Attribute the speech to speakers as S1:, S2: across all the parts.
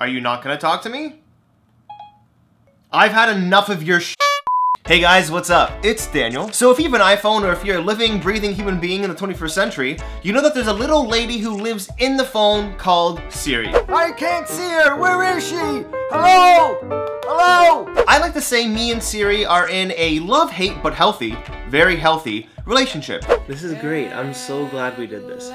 S1: Are you not gonna talk to me? I've had enough of your sh Hey guys, what's up? It's Daniel. So if you have an iPhone or if you're a living, breathing human being in the 21st century, you know that there's a little lady who lives in the phone called Siri.
S2: I can't see her. Where is she? Hello? Hello?
S1: I like to say me and Siri are in a love-hate but healthy, very healthy relationship.
S3: This is great. I'm so glad we did this.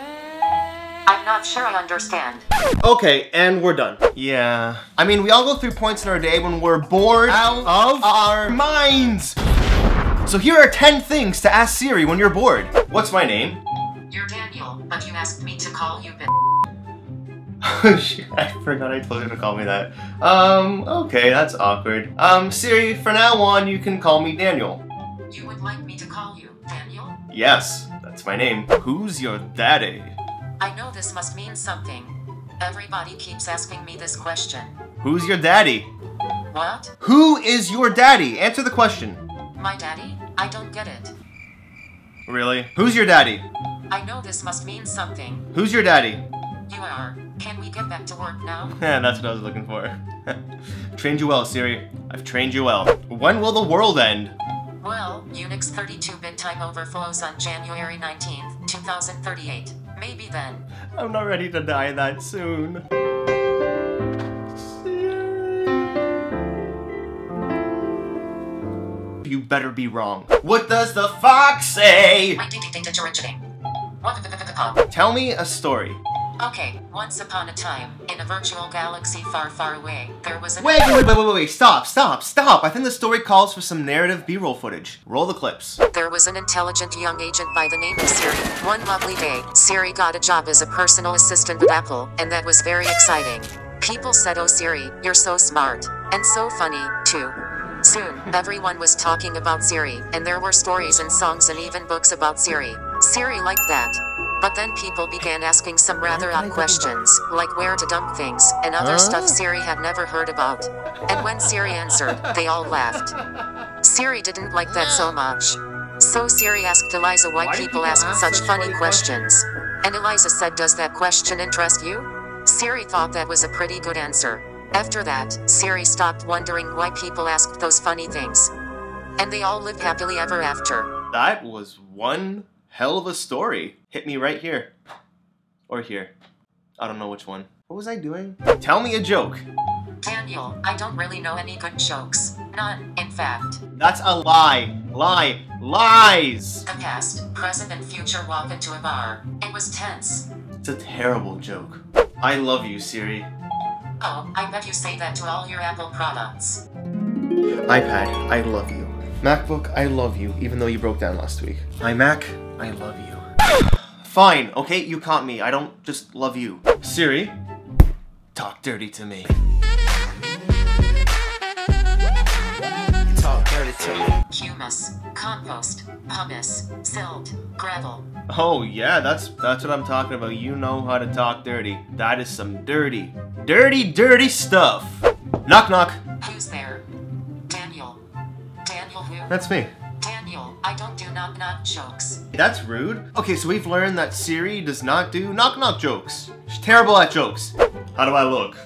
S4: I'm not sure I understand.
S1: Okay, and we're done. Yeah. I mean, we all go through points in our day when we're bored out of our minds. So here are 10 things to ask Siri when you're bored. What's my name?
S4: You're Daniel, but you asked me to call you Ben.
S1: Oh shit, I forgot I told you to call me that. Um, okay, that's awkward. Um, Siri, for now on, you can call me Daniel.
S4: You would like me to call you Daniel?
S1: Yes, that's my name. Who's your daddy?
S4: I know this must mean something. Everybody keeps asking me this question.
S1: Who's your daddy?
S4: What?
S1: Who is your daddy? Answer the question.
S4: My daddy? I don't get it.
S1: Really? Who's your daddy?
S4: I know this must mean something.
S1: Who's your daddy?
S4: You are. Can we get back to work now?
S1: Yeah, that's what I was looking for. trained you well, Siri. I've trained you well. When will the world end?
S4: Well, Unix 32-bit time overflows on January 19th, 2038. Maybe then.
S1: I'm not ready to die that soon. You better be wrong. What does the fox say?
S4: I did it originating. What the the
S1: Tell me a story.
S4: Okay, once upon a time, in a virtual galaxy far, far away, there was a-
S1: Wait, wait, wait, wait, wait, stop, stop, stop. I think the story calls for some narrative B-roll footage. Roll the clips.
S4: There was an intelligent young agent by the name of Siri. One lovely day, Siri got a job as a personal assistant with Apple, and that was very exciting. People said, oh Siri, you're so smart. And so funny, too. Soon, everyone was talking about Siri, and there were stories and songs and even books about Siri. Siri liked that. But then people began asking some rather odd questions, like where to dump things, and other stuff Siri had never heard about. And when Siri answered, they all laughed. Siri didn't like that so much. So Siri asked Eliza why people asked such funny questions. And Eliza said, Does that question interest you? Siri thought that was a pretty good answer. After that, Siri stopped wondering why people asked those funny things. And they all lived happily ever after.
S1: That was one hell of a story. Hit me right here. Or here. I don't know which one. What was I doing? Tell me a joke.
S4: Daniel, I don't really know any good jokes. None, in fact.
S1: That's a lie. Lie. Lies.
S4: The past, present, and future walk into a bar. It was tense.
S1: It's a terrible joke. I love you, Siri.
S4: Oh, I bet you say that to all your Apple products.
S1: iPad, I love you. MacBook, I love you, even though you broke down last week. iMac, I love you. Fine, okay, you caught me. I don't just love you. Siri, talk dirty to me.
S2: Talk dirty to me.
S4: Humus, compost, pumice, silt, gravel.
S1: Oh yeah, that's that's what I'm talking about. You know how to talk dirty. That is some dirty, dirty, dirty stuff. Knock knock.
S4: Who's there? Daniel. Who?
S1: That's me.
S4: Daniel, I don't do knock knock jokes.
S1: That's rude. Okay, so we've learned that Siri does not do knock knock jokes. She's terrible at jokes. How do I look?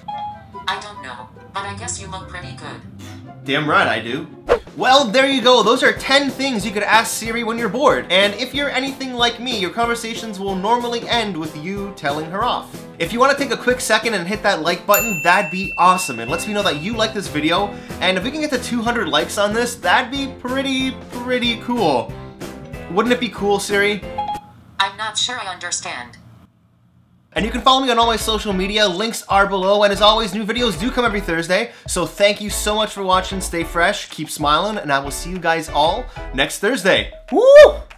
S4: I don't know, but I guess you look pretty good.
S1: Damn right I do. Well, there you go. Those are 10 things you could ask Siri when you're bored. And if you're anything like me, your conversations will normally end with you telling her off. If you want to take a quick second and hit that like button, that'd be awesome. It lets me know that you like this video. And if we can get to 200 likes on this, that'd be pretty, pretty cool. Wouldn't it be cool, Siri?
S4: I'm not sure I understand.
S1: And you can follow me on all my social media, links are below, and as always, new videos do come every Thursday, so thank you so much for watching, stay fresh, keep smiling, and I will see you guys all next Thursday. Woo!